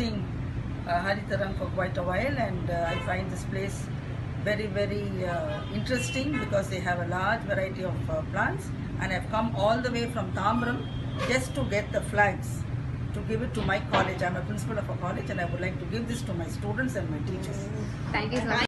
visiting uh, Harith Tharang for quite a while and uh, I find this place very very uh, interesting because they have a large variety of uh, plants and I've come all the way from Tamram just to get the flags to give it to my college. I'm a principal of a college and I would like to give this to my students and my teachers. Thank you so much.